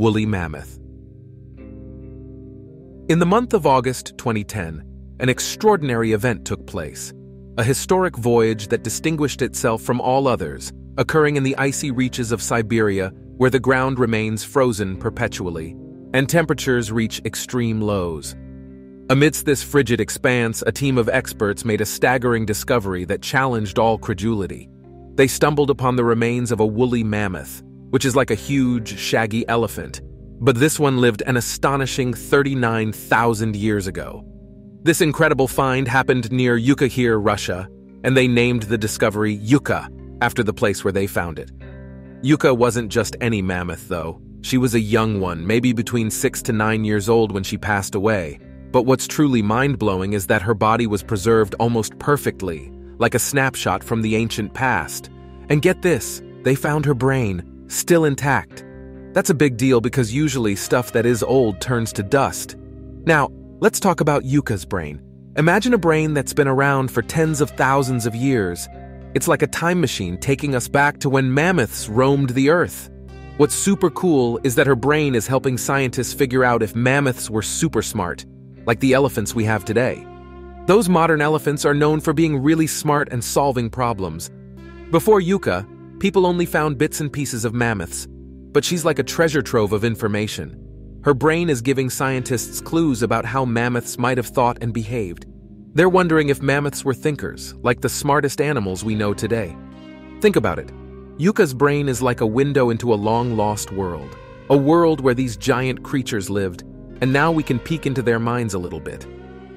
woolly mammoth. In the month of August 2010, an extraordinary event took place. A historic voyage that distinguished itself from all others, occurring in the icy reaches of Siberia where the ground remains frozen perpetually, and temperatures reach extreme lows. Amidst this frigid expanse, a team of experts made a staggering discovery that challenged all credulity. They stumbled upon the remains of a woolly mammoth, which is like a huge, shaggy elephant, but this one lived an astonishing 39,000 years ago. This incredible find happened near Yukagir, Russia, and they named the discovery Yuka, after the place where they found it. Yuka wasn't just any mammoth, though. She was a young one, maybe between six to nine years old when she passed away. But what's truly mind blowing is that her body was preserved almost perfectly, like a snapshot from the ancient past. And get this they found her brain, still intact. That's a big deal because usually stuff that is old turns to dust. Now, let's talk about Yuka's brain. Imagine a brain that's been around for tens of thousands of years. It's like a time machine taking us back to when mammoths roamed the earth. What's super cool is that her brain is helping scientists figure out if mammoths were super smart, like the elephants we have today. Those modern elephants are known for being really smart and solving problems. Before Yuka, people only found bits and pieces of mammoths, but she's like a treasure trove of information. Her brain is giving scientists clues about how mammoths might have thought and behaved. They're wondering if mammoths were thinkers, like the smartest animals we know today. Think about it. Yuka's brain is like a window into a long lost world, a world where these giant creatures lived, and now we can peek into their minds a little bit.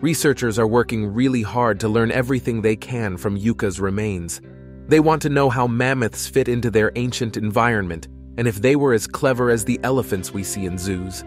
Researchers are working really hard to learn everything they can from Yuka's remains. They want to know how mammoths fit into their ancient environment and if they were as clever as the elephants we see in zoos.